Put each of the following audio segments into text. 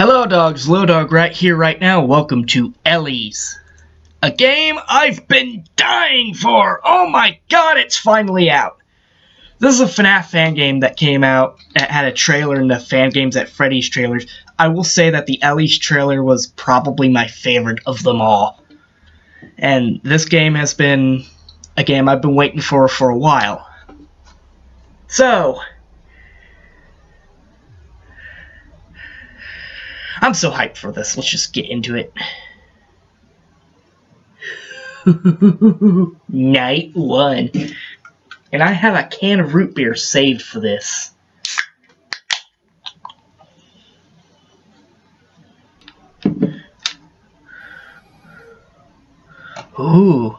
Hello dogs, Lildawg right here right now. Welcome to Ellie's. A game I've been dying for! Oh my god, it's finally out! This is a FNAF fan game that came out, that had a trailer in the fan games at Freddy's trailers. I will say that the Ellie's trailer was probably my favorite of them all. And this game has been a game I've been waiting for for a while. So, I'm so hyped for this. Let's just get into it. Night one. And I have a can of root beer saved for this. Ooh.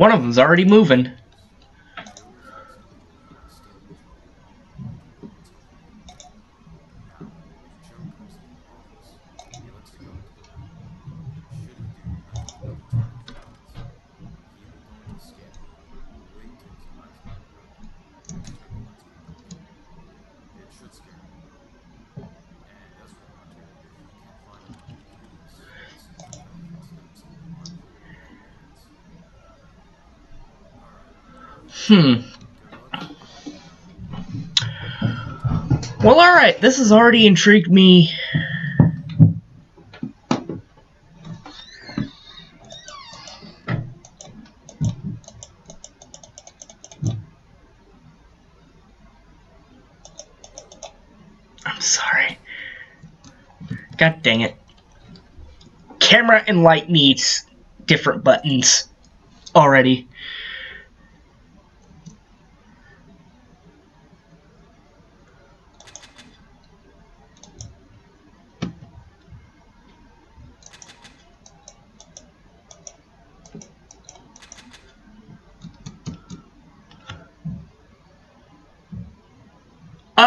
One of them's already moving. Hmm. Well, alright, this has already intrigued me. I'm sorry. God dang it. Camera and light needs different buttons already.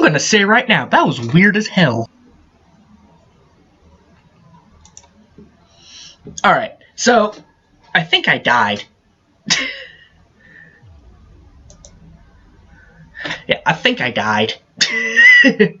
I'm gonna say right now, that was weird as hell. Alright, so I think I died. yeah, I think I died.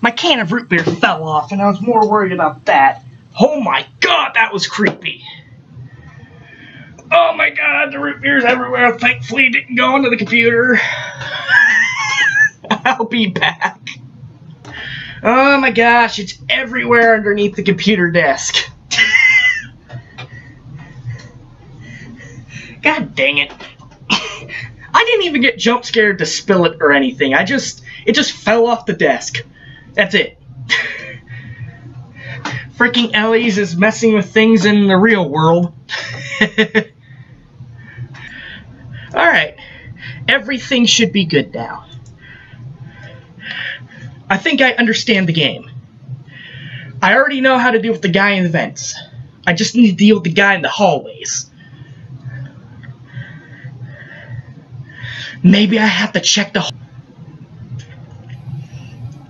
My can of root beer fell off, and I was more worried about that. Oh my god, that was creepy. Oh my god, the root beer's everywhere. Thankfully, it didn't go into the computer. I'll be back. Oh my gosh, it's everywhere underneath the computer desk. God dang it. I didn't even get jump scared to spill it or anything. I just, it just fell off the desk. That's it. Freaking Ellie's is messing with things in the real world. Alright. Everything should be good now. I think I understand the game. I already know how to deal with the guy in the vents. I just need to deal with the guy in the hallways. Maybe I have to check the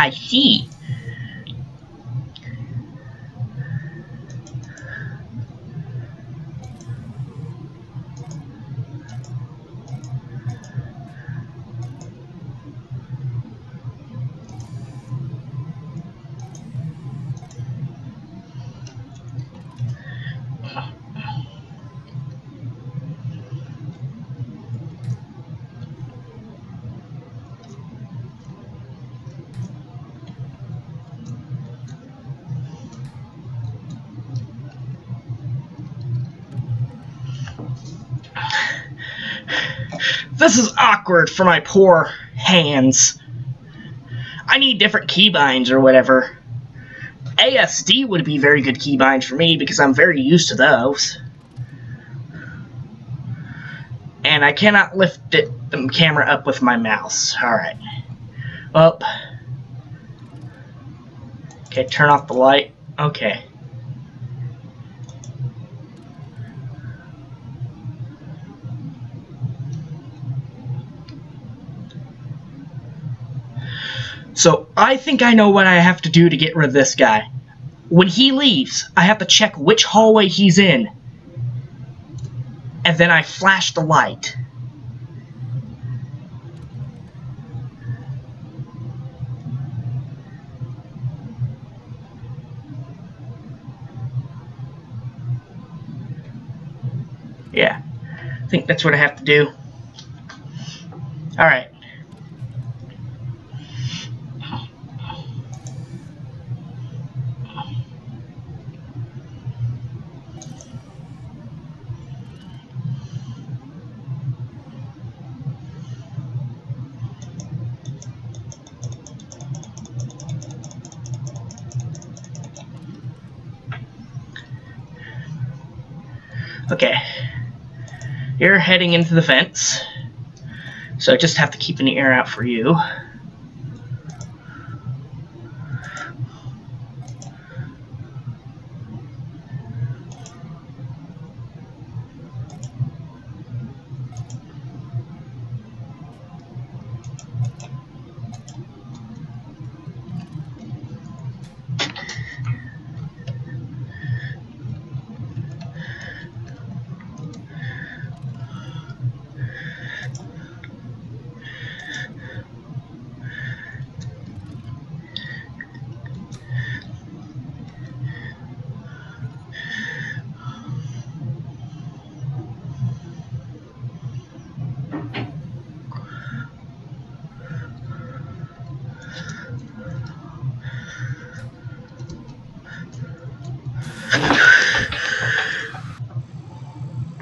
I see. This is awkward for my poor hands. I need different keybinds or whatever. ASD would be very good keybinds for me because I'm very used to those. And I cannot lift it, the camera up with my mouse. Alright. Up. Okay, turn off the light. Okay. So I think I know what I have to do to get rid of this guy. When he leaves, I have to check which hallway he's in. And then I flash the light. Yeah, I think that's what I have to do. Alright. You're heading into the vents. So I just have to keep an ear out for you.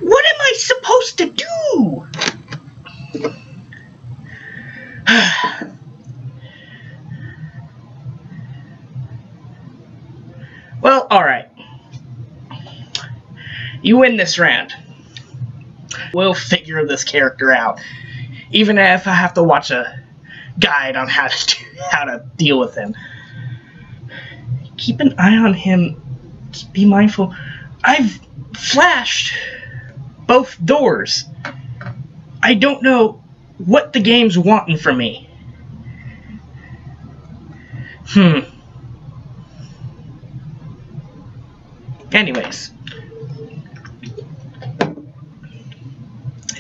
What am I supposed to do? well, alright. You win this round. We'll figure this character out. Even if I have to watch a guide on how to do, how to deal with him. Keep an eye on him. Be mindful. I've flashed both doors. I don't know what the game's wanting from me. Hmm. Anyways.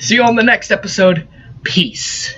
See you on the next episode. Peace.